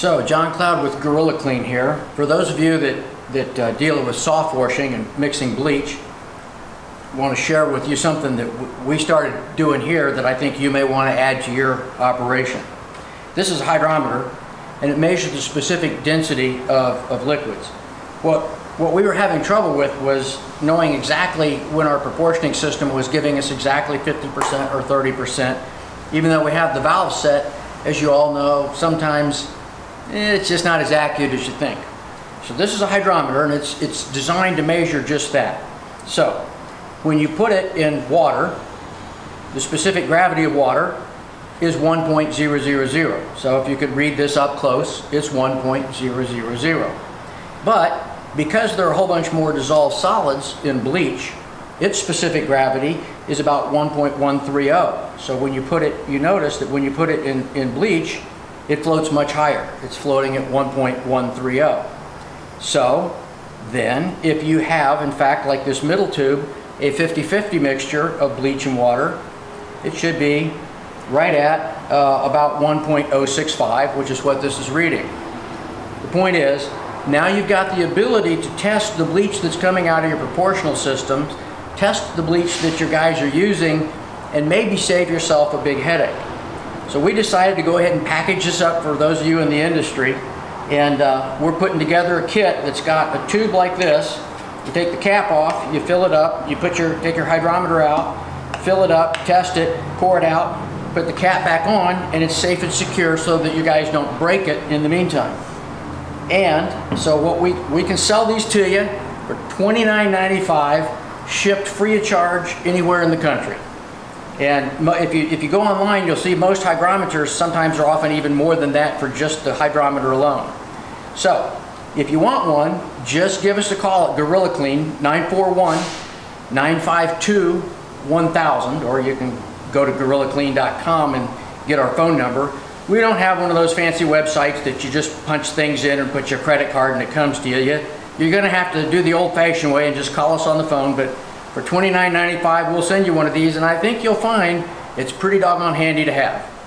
So, John Cloud with Gorilla Kleen here. For those of you that, that uh, deal with soft washing and mixing bleach, I want to share with you something that we started doing here that I think you may want to add to your operation. This is a hydrometer, and it measures the specific density of, of liquids. What, what we were having trouble with was knowing exactly when our proportioning system was giving us exactly 50% or 30%, even though we have the valve set, as you all know, sometimes it's just not as accurate as you think. So this is a hydrometer, and it's, it's designed to measure just that. So when you put it in water, the specific gravity of water is 1.000. So if you could read this up close, it's 1.000. But because there are a whole bunch more dissolved solids in bleach, its specific gravity is about 1.130. So when you put it, you notice that when you put it in, in bleach, it floats much higher. It's floating at 1.130. So then if you have, in fact, like this middle tube, a 50-50 mixture of bleach and water, it should be right at uh, about 1.065, which is what this is reading. The point is, now you've got the ability to test the bleach that's coming out of your proportional systems, test the bleach that your guys are using, and maybe save yourself a big headache. So we decided to go ahead and package this up for those of you in the industry, and uh, we're putting together a kit that's got a tube like this. You take the cap off, you fill it up, you put your take your hydrometer out, fill it up, test it, pour it out, put the cap back on, and it's safe and secure so that you guys don't break it in the meantime. And so what we, we can sell these to you for $29.95, shipped free of charge anywhere in the country. And if you, if you go online, you'll see most hydrometers sometimes are often even more than that for just the hydrometer alone. So if you want one, just give us a call at Gorilla Kleen, 941-952-1000, or you can go to gorillakleen.com and get our phone number. We don't have one of those fancy websites that you just punch things in and put your credit card and it comes to you. You- You're gonna have to do the old-fashioned way and just call us on the phone, but for $29.95, we'll send you one of these, and I think you'll find it's pretty doggone handy to have.